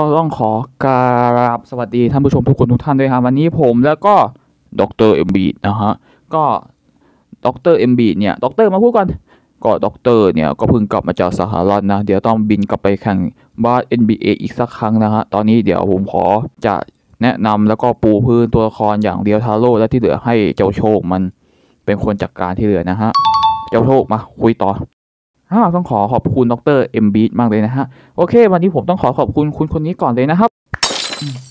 ก็ต้องขอกราบสวัสดีท่านผู้ชมทุกคนทุกท่านด้วยครับวันนี้ผมแล้วก็ดรเอ็มบีนะฮะก็ดรเอ็มบีเนี่ยดรมาพูดก่อนก็ดรเนี่ยก็เพิ่งกลับมาจากสหรัฐนะ เดี๋ยวต้องบินกลับไปแข่งบาส NBA อีกสักครั้งนะฮะตอนนี้เดี๋ยวผมขอจะแนะนำแล้วก็ปูพื้นตัวละครอย่างเดียวทาโร่และที่เหลือให้เจ้าโชคมันเป็นคนจัดการที่เหลือนะฮะเจ้าโชคมาคุยต่อ อ่าต้องขอขอบคุณดรเอ็มบีมากเลยนะฮะ โอเค วันนี้ผมต้องขอขอบคุณคุณคนนี้ก่อนเลยนะครับ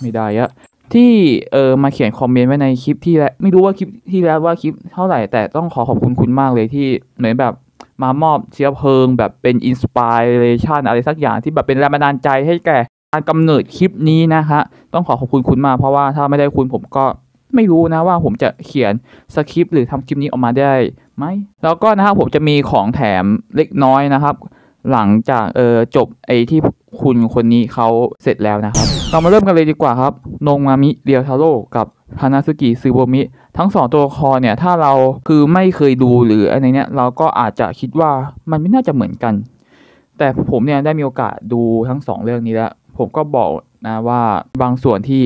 ไม่ได้อะที่เออมาเขียนคอมเมนต์ไว้ในคลิปที่แล้วไม่รู้ว่าคลิปที่แล้วว่าคลิปเท่าไหร่แต่ต้องขอขอบคุณคุณมากเลยที่เหมือนแบบมามอบเชื้อเพลิง แบบเป็นอินสปิเรชันอะไรสักอย่างที่แบบเป็นแรงบันดาลใจให้แก่การกำเนิดคลิปนี้นะฮะต้องขอขอบคุณคุณมากเพราะว่าถ้าไม่ได้คุณผมก็ไม่รู้นะว่าผมจะเขียนสคริปต์หรือทำคลิปนี้ออกมาได้ ไหมแล้วก็นะครับผมจะมีของแถมเล็กน้อยนะครับ หลังจากเออจบไอที่คุณคนนี้เขาเสร็จแล้วนะครับ เรามาเริ่มกันเลยดีกว่าครับนงมามิเรียวทาโร่กับฮานาซึกิซึโบมิ ทั้งสองตัวละครเนี่ย ถ้าเราคือไม่เคยดูหรืออะไรเนี้ย เราก็อาจจะคิดว่ามันไม่น่าจะเหมือนกัน แต่ผมเนี่ยได้มีโอกาสดูทั้งสองเรื่องนี้แล้ว ผมก็บอกนะว่าบางส่วนที่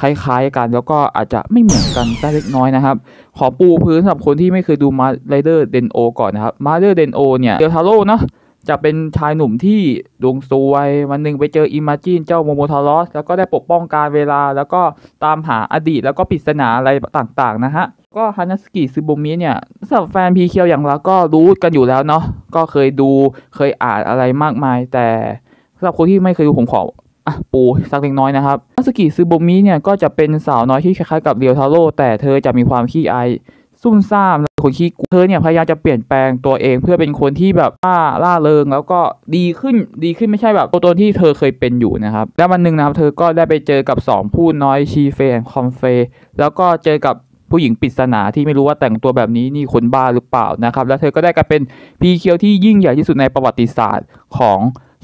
คล้ายๆกัน แล้วก็อาจจะไม่เหมือนกันแต่เล็กน้อยนะครับ ขอปูพื้นสำหรับคนที่ไม่เคยดูมาสค์ไรเดอร์เดนโอก่อนนะครับมาสค์ไรเดอร์เดนโอเนี่ยเรียวทาโร่เนาะจะเป็นชายหนุ่มที่ดวงซวยวันหนึ่งไปเจออิมาจินเจ้าโมโมทารอส แล้วก็ได้ปกป้องการเวลา แล้วก็ตามหาอดีต แล้วก็ปริศนาอะไรต่างๆนะฮะ ก็ฮานาซากิ สึโบมิเนี่ยสำหรับแฟนพรีเคียวอย่างเราก็รู้กันอยู่แล้วเนาะก็เคยดูเคยอ่านอะไรมากมาย แต่สำหรับคนที่ไม่เคยดูผมขอ อะปูสักเล็กน้อยนะครับฮานาซากิ สึโบมิเนี่ยก็จะเป็นสาวน้อยที่คล้ายๆกับเรียวทาโร่แต่เธอจะมีความขี้อายซุ่มซ่ามและคนขี้กลัวเธอเนี่ยพยายามจะเปลี่ยนแปลงตัวเอง เพื่อเป็นคนที่แบบร่าร่าเริงแล้วก็ดีขึ้นดีขึ้นไม่ใช่แบบตัวตนที่เธอเคยเป็นอยู่นะครับ แล้ววันหนึ่งนะครับเธอก็ได้ไปเจอกับสองภูตน้อยชีเพรคอฟเฟร แล้วก็เจอกับผู้หญิงปริศนาที่ไม่รู้ว่าแต่งตัวแบบนี้นี่คนบ้าหรือเปล่านะครับ แล้วเธอก็ได้กลายเป็นพรีเคียวที่ยิ่งใหญ่ที่สุดในประวัติศาสตร์ของ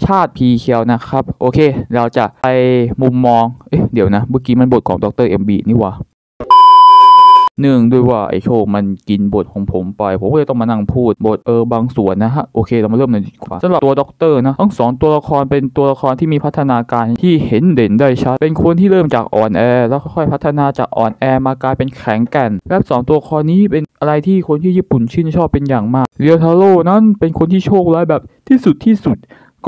ชาติพรีเคียวนะครับ โอเค เราจะไปมุมมอง เอ๊ะ เดี๋ยวนะ เมื่อกี้มันบทของดรเอ็มบีนี่ว่าเนื่งด้วยว่าไอโชคมันกินบทของผมไป ผมก็เลยต้องมานั่งพูดบทเออบางส่วนนะฮะ โอเค เรามาเริ่มเลยดีกว่าสำหรับตัวด็อกเตอร์นะ ทั้งสองตัวละครเป็นตัวละครที่มีพัฒนาการที่เห็นเด่นได้ชัด เป็นคนที่เริ่มจากอ่อนแอ แล้วค่อยๆพัฒนาจากอ่อนแอมากลายเป็นแข็งแกร่งและสองตัวละครนี้เป็นอะไรที่คนที่ญี่ปุ่นชื่นชอบเป็นอย่างมากเรียวทาโร่นั้นเป็นคนที่โชคร้ายแบบที่สุดที่สุด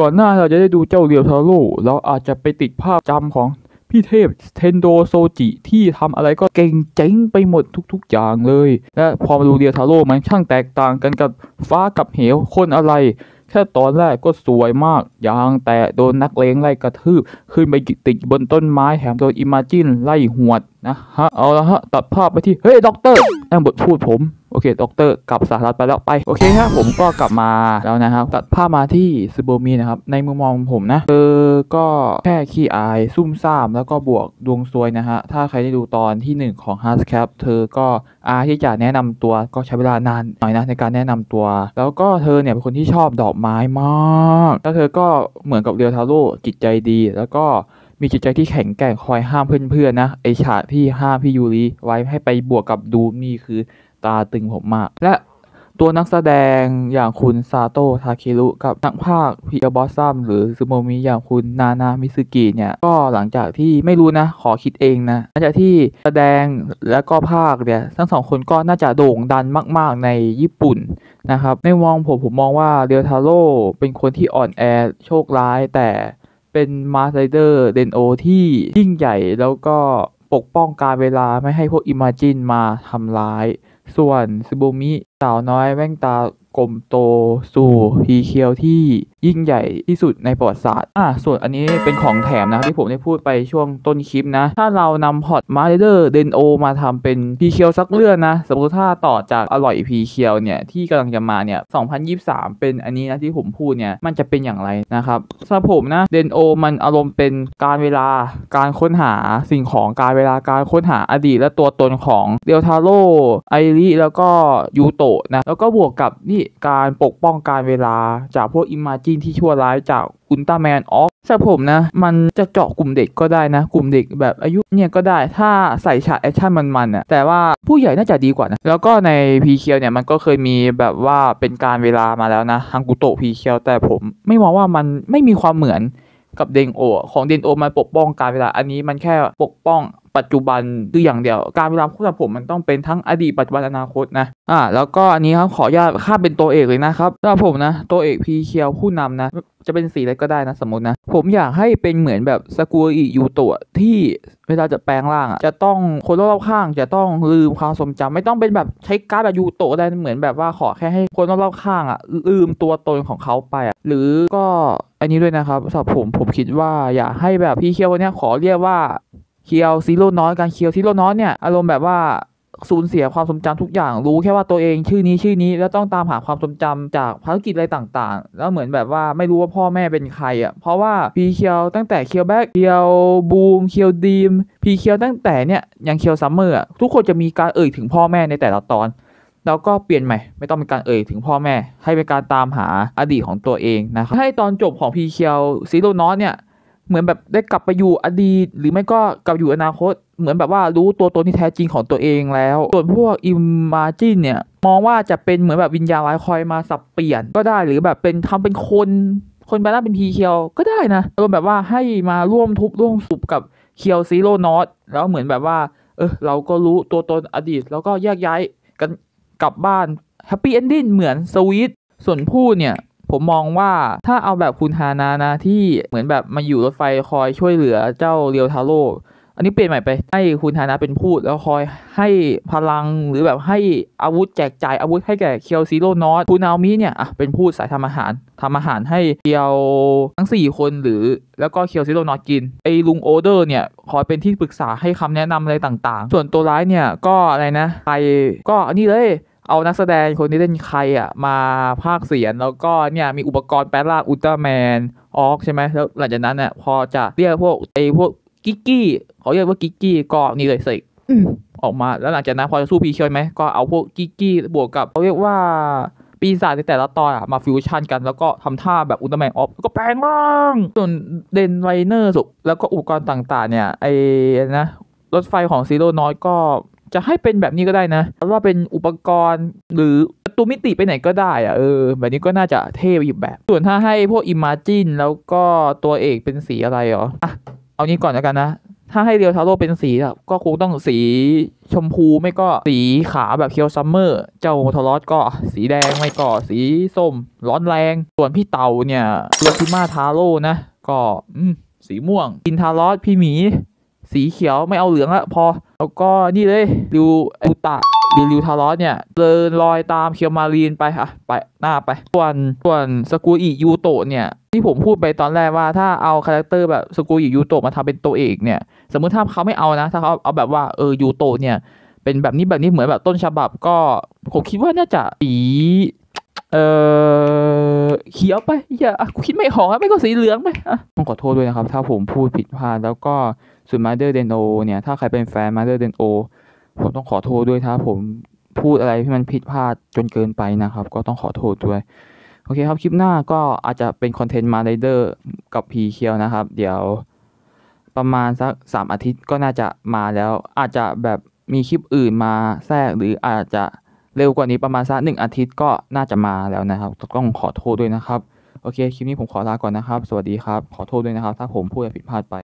ก่อนหน้าเราจะได้ดูเจ้าเรียวทาโร่เราอาจจะไปติดภาพจำของพี่เทพเทนโดโซจิที่ทำอะไรก็เก่งเจ๋งไปหมดทุกๆอย่างเลย และพอมาดูเรียวทาโร่มันช่างแตกต่างกันกับฟ้ากับเหวคนอะไร แค่ตอนแรกก็ซวยมากตั้งแต่โดนนักเลงไล่กระทืบ ขึ้นไปติดบนต้นไม้แถมโดนอิมาจินไล่หวดนะฮะ เอาละฮะ ตัดภาพไปที่ เฮ้ยด็อกเตอร์นั่นบทพูดผม โอเคด็อกเตอร์กลับสหรัฐไปแล้วไป โอเคครับผมก็กลับมาแล้วนะครับ ตัดภาพมาที่สึโบมินะครับ ในมุมมองผมนะเออก็แค่ขี้อาย ซุ่มซ่าม แล้วก็บวกดวงซวยนะฮะ ถ้าใครได้ดูตอนที่หนึ่งของ h a r d c a p เธอก็อาที่จะแนะนำตัวก็ใช้เวลานานหน่อยนะในการแนะนำตัว แล้วก็เธอเนี่ยเป็นคนที่ชอบดอกไม้มาก แล้วเธอก็เหมือนกับเรียวทาโร่จิตใจดี แล้วก็มีจิตใจที่แข็งแกร่งคอยห้ามเพื่อนๆนะไอฉากที่ห้ามพี่ยูริไว้ให้ไปบวกกับดูนนี่คือ ตาตึงผมมาก และตัวนักแสดงอย่างคุณซาโตะทาเครุกับนักพากย์เคียวบลอสซัมหรือซึโบมิอย่างคุณนานามิซึกิเนี่ย ก็หลังจากที่ไม่รู้นะ ขอคิดเองนะหลังจากที่แสดงและก็ภาคเนี่ย ทั้งสองคนก็น่าจะโด่งดังมาก ๆ ในญี่ปุ่นนะครับในมองผมผมมองว่าเรียวทาโร่เป็นคนที่อ่อนแอโชคร้ายแต่เป็นมาสไ r เดอร์เดนโอที่ยิ่งใหญ่แล้วก็ปกป้องการเวลาไม่ให้พวกอิมาจินมาทำร้าย ส่วนซึโบมิสาวน้อยแว่งตากลมโตสู่พรีเคียวที่ยิ่งใหญ่ที่สุดในประวัติศาสตร์ อะ ส่วนอันนี้เป็นของแถมนะที่ผมได้พูดไปช่วงต้นคลิปนะ ถ้าเรานำพล็อตมาสไรเดอร์เดนโอมาทำเป็นพรีเคียวสักเรื่องนะ สมมติถ้าต่อจากอร่อยพรีเคียวเนี่ย ที่กำลังจะมาเนี่ย 2023 เป็นอันนี้นะที่ผมพูดเนี่ย มันจะเป็นอย่างไรนะครับสำหรับผมนะเดนโอมันอารมณ์เป็นการเวลาการค้นหาสิ่งของการเวลาการค้นหาอดีตและตัวตนของเรียวทาโร่ไอริแล้วก็ยูโตะนะแล้วก็บวกกับนี่การปกป้องการเวลาจากพวกอิมาจินที่ชั่วร้ายจากอุลตร้าแมนออร์บสำหรับผมนะ มันจะเจาะกลุ่มเด็กก็ได้นะ กลุ่มเด็กแบบอายุเนี่ยก็ได้ถ้าใส่ฉากแอคชั่นมันๆอะแต่ว่าผู้ใหญ่น่าจะดีกว่านะ แล้วก็ในพรีเคียวเนี่ยมันก็เคยมีแบบว่าเป็นการเวลามาแล้วนะฮักกุโตะพรีเคียวแต่ผมไม่มองว่ามันไม่มีความเหมือนกับเดนโอ ของเดนโอมันปกป้องการเวลาอันนี้มันแค่ปกป้องปัจจุบันคืออย่างเดียว การเวลาสำหรับผมมันต้องเป็นทั้งอดีตปัจจุบันอนาคตนะอ่าแล้วก็อันนี้ครับขออนุญาตข้าเป็นตัวเอกเลยนะครับสำหรับผมนะ ตัวเอกพรีเคียวผู้นำนะ จะเป็นสีอะไรก็ได้นะสมมตินะ ผมอยากให้เป็นเหมือนแบบซากุไรยูโตะที่เวลาจะแปลงร่างอะจะต้องคนรอบข้างจะต้องลืมความทรงจำไม่ต้องเป็นแบบใช้การ์ดแบบยูโตะได้เหมือนแบบว่าขอแค่ให้คนรอบข้างอะลืมตัวตนของเขาไปอะหรือก็อันนี้ด้วยนะครับสำหรับผมผมคิดว่าอยากให้แบบพรีเคียววันเนี้ยขอเรียกว่า เคียวซีโร่น้อยการเคียวซีโร่น้อยเนี่ยอารมณ์แบบว่าสูญเสียความทรงจำทุกอย่างรู้แค่ว่าตัวเองชื่อนี้ชื่อนี้แล้วต้องตามหาความทรงจำจากภารกิจอะไรต่างๆ แล้วเหมือนแบบว่าไม่รู้ว่าพ่อแม่เป็นใครอะเพราะว่าพรีเคียวตั้งแต่เคียวแบล็คเคียวบลูมเคียวดรีมพรีเคียวตั้งแต่เนี่ยยันเคียวซัมเมอร์อะทุกคนจะมีการเอ่ยถึงพ่อแม่ในแต่ละตอน แล้วก็เปลี่ยนใหม่ ไม่ต้องเป็นการเอ่ยถึงพ่อแม่ ให้เป็นการตามหาอดีตของตัวเองนะครับให้ตอนจบของพรีเคียวซีโร่นอสเนี่ย เหมือนแบบได้กลับไปอยู่อดีต หรือไม่ก็กลับอยู่อนาคต เหมือนแบบว่ารู้ตัวตนที่แท้จริงของตัวเองแล้ว ส่วนพวกอิมาจินเนี่ยมองว่าจะเป็นเหมือนแบบวิญญาณร้ายคอยมาสับเปลี่ยนก็ได้หรือแบบเป็นทำเป็นคนคนแปลงร่างเป็นพรีเคียวก็ได้นะอารมณ์แบบว่าให้มาร่วมทุกข์ร่วมสุขกับเคียวซีโร่นอสแล้วเหมือนแบบว่า เออเราก็รู้ตัวตนอดีต แล้วก็แยกย้ายกันกลับบ้าน happy ending เหมือนสวีทส่วนภูตเนี่ย ผมมองว่าถ้าเอาแบบคุณฮานะนะที่เหมือนแบบมาอยู่รถไฟคอยช่วยเหลือเจ้าเรียวทาโร่อันนี้เปลี่ยนใหม่ไปให้คุณฮานะเป็นภูตแล้วคอยให้พลังหรือแบบให้อาวุธแจกจ่ายอาวุธให้แก่เคียวซีโร่นอสคุณนาโอมิเนี่ยอะเป็นภูตสายทำอาหารทำอาหารให้เคียวทั้ง 4 คนหรือแล้วก็เคียวซีโร่นอสกินไอ้ลุงโอนเนอร์เนี่ยคอยเป็นที่ปรึกษาให้คำแนะนำอะไรต่างๆ ส่วนตัวร้ายเนี่ยก็อะไรนะใครก็อันนี้เลย เอานักแสดงคนที่เล่นใครอะมาพากย์เสียงแล้วก็เนี่ยมีอุปกรณ์แปลงร่างอุลตร้าแมนออร์บใช่ไหมแล้วหลังจากนั้นเนี่ยพอจะเรียกพวกไอ้พวกกิกกี้เขาเรียกว่ากิกกี้ก็นี่เลยสิออกมาแล้วหลังจากนั้นพอจะสู้พรีเคียวไหมก็เอาพวกกิกกี้บวกกับเขาเรียกว่าปีศาจในแต่ละตอนอะมาฟิวชั่นกันแล้วก็ทำท่าแบบอุลตร้าแมนออร์บแล้วก็แปลงร่างส่วนเดนไลเนอร์สุแล้วก็อุปกรณ์ต่างๆ เนี่ยไอ้นะรถไฟของซีโร่นอสก็ จะให้เป็นแบบนี้ก็ได้นะว่าเป็นอุปกรณ์หรือประตูมิติไปไหนก็ได้อะเออ แบบนี้ก็น่าจะเท่อีกแบบ ส่วนถ้าให้พวกอิม g จ n นแล้วก็ตัวเอกเป็นสีอะไรหรออะเอานี้ก่อนแล้วกันนะถ้าให้เรียวทาโร่เป็นสีอะก็คงต้องสีชมพูไม่ก็สีขาวแบบเคียวซัมเมอร์ เจ้าโมทอรอสก็สีแดงไม่ก็สีส้ม ร้อนแรง ส่วนพี่เต่าเนี่ยเรือพิมาทาโร่นะ ก็อืมสีม่วง อินทารอสพี่หมี สีเขียวไม่เอาเหลืองละพอ แล้วก็นี่เลยริวอุตะหรือริวทารอสเนี่ยเดินลอยตามเคียวมารีนไปค่ะไปหน้าไป ส่วนส่วนสกูอิยูโตะเนี่ยที่ผมพูดไปตอนแรกว่าถ้าเอาคาแรคเตอร์แบบสกูอิยูโตะมาทำเป็นตัวเอกเนี่ย สมมติถ้าเขาไม่เอานะ ถ้าเขาเอาแบบว่าเออยูโตะเนี่ยเป็นแบบนี้แบบนี้เหมือนแบบต้นฉบับก็ผมคิดว่าน่าจะสี เออเขียวไปอย่าคิดไม่ออกอไม่ก็สีเหลืองไปอะต้องขอโทษด้วยนะครับ ถ้าผมพูดผิดพลาดแล้วก็ส่วน Mother d e n o เนี่ยถ้าใครเป็นแฟน Mother d e n o ผมต้องขอโทษด้วยถ้าผมพูดอะไรที่มันผิดพลาดจนเกินไปนะครับ ก็ต้องขอโทษด้วย โอเคครับคลิปหน้าก็อาจจะเป็นคอนเทนต์มาไ d เดอร์กับพีเคียวนะครับ เดี๋ยวประมาณสักสามอาทิตย์ก็น่าจะมาแล้ว อาจจะแบบมีคลิปอื่นมาแทรกหรืออาจจะ เร็วกว่านี้ประมาณสักหนึ่งอาทิตย์ก็น่าจะมาแล้วนะครับต้องขอโทษด้วยนะครับ โอเค คลิปนี้ผมขอลาก่อนนะครับ สวัสดีครับ ขอโทษด้วยนะครับ ถ้าผมพูดผิดพลาดไป